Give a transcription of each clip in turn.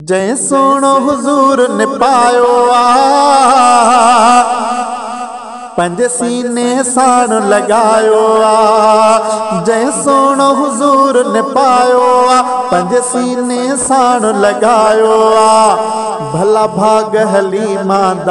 جنهن سوڻو حضور نپايو آهي پنج سيني ساڻ لڳايو آهي جنهن سوڻو حضور نپايو آهي پنج سيني ساڻ لڳايو آهي ڀلا ڀاڳ هلي مان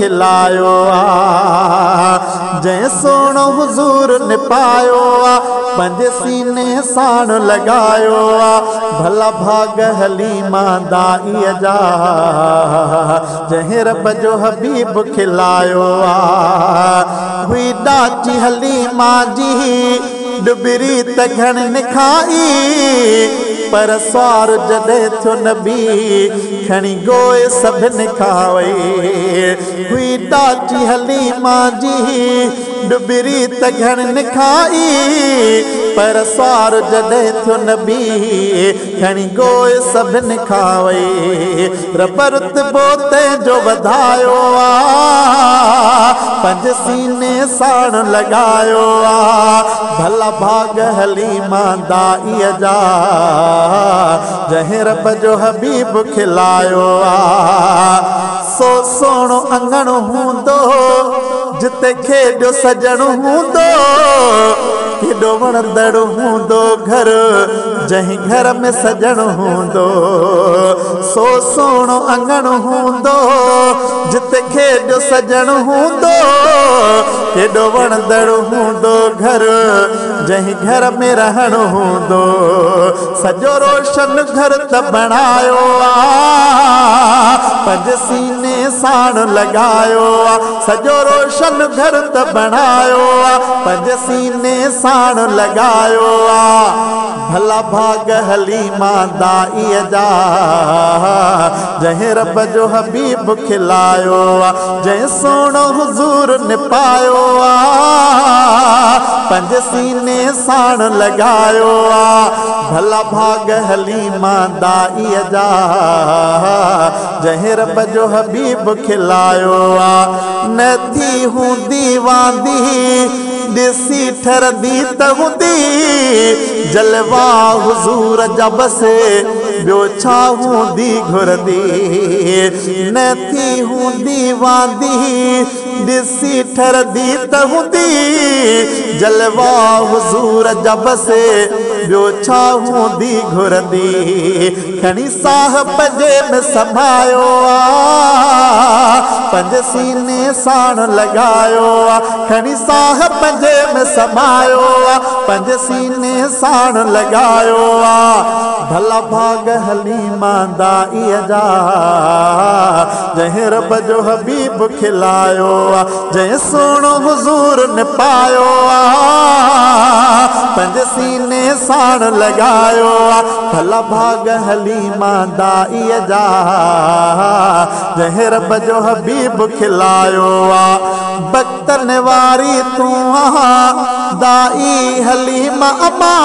کلايو آهي جنهن سوڻو حضور نپايو آهي پنج سيني ساڻ لڳايو آهي ڀلا ڀاڳ هلي مان جنهن رب جو حبيب کلايو آهي. هئي ڊاچي هلي مان جي ڊبري ته گهڻ نکائي پر سوار جڏهن ٿيو نبي کڻي گوئي سڀني کان وئي. هئي ڊاچي هلي مان جي ڊبري ته گهڻ نکائي پر سوار جڏهن ٿيو نبي کڻي گوئي سڀني کان وئي. ربرت بوتي جو وڌايو آهي پنج سيني ساڻ لڳايو آهي ڀلا ڀاڳ هلي مان دائيءَ جا جنهن رب جو حبيب کلايو آهي سو سوڻو انگڻ هوندو جتي کيڏو سجڻ هوندو ڪيڏو وڻندڙ هوندو گهر جنهن گهر ۾ سجڻ هوندو. سو سوڻو انگڻ هوندو جتي سجڻ هوندو ڪيڏو وڻندڙ هوندو گهر جنهن گهر ۾ رهڻ هوندو. سڄو روشن گهر ته بڻايو آهي پنج سيني ساڻ لڳايو آهي سڄو روشن گهر ته بڻايو آهي پنج سيني ساڻ لڳايو آهي ڀلا ڀاڳ هلي مان دائيءَ جا. جنهن رب جو حبيب کلايو آهي جنهن سوڻو حضور نپايو آهي پنج سيني ساڻ لڳايو آهي. ڀلا ڀاڳ هلي مان دائيءَ جا. جنهن رب جو حبيب کلايو آهي. نه ٿي هوندي واندي ڏسي ٺرندي ته هوندي. جلوا حضور جب سي ٻيو ڇا هوندي گهرندي. نه ٿي هوندي واندي ڏسي ٺرندي ته هوندي جلوا حضور جب سي ٻيو ڇا هوندي گهرندي کڻي ساهه پنجي ۾ سنڀايو آهي پنج سيني ساڻ لڳايو آهي کڻي ساهه پنجي ۾ سمايو آهي پنج سيني ساڻ لڳايو آهي ڀلا ڀاڳ هلي مان دائيءَ جا جنهن رب جو حبيب کلايو آهي جنهن سوڻو حضور نپايو آهي پنج سيني ساڻ لڳايو آهي ڀاڳ هلي مان جا. جنهن رب جو حبيب کلايو آهي ڀڪتن واري تون دائي هلي مان اما.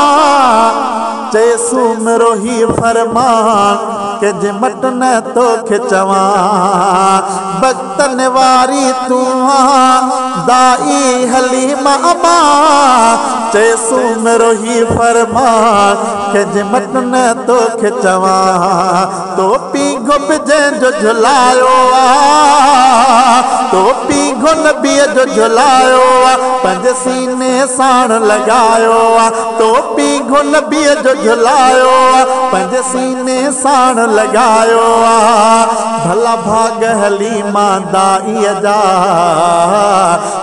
سمرو هي فرمان के जे मट न तोखे चवां भक्तनि वारी तूं दाई हली मां अमा। चए सुमरो ही फरमान के जे मट न तोखे चवां तो पी गुब जंहिंजो झुलायो आहे تو پي گهن بيءَ جو جهلايو آهي پنج سيني ساڻ لڳايو آهي تو پي گهن بيءَ جو جهلايو آهي پنج سيني ساڻ لڳايو آهي ڀلا ڀاڳ هلي مان دائيءَ جا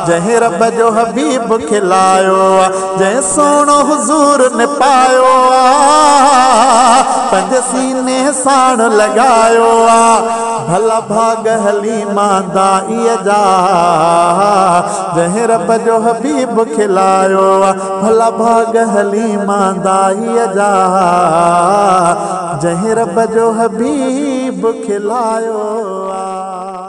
جنهن رب جو حبيب کلايو آهي جنهن سوڻو حضور نپايو آهي پنج سيني ساڻ لڳايو آهي ڀلا ڀاڳ هلي مان دائيءَ جا. جنهن رب جو حبيب کلايو آهي ڀلا ڀاڳ هلي مان جا. جنهن رب جو حبيب کلايو آهي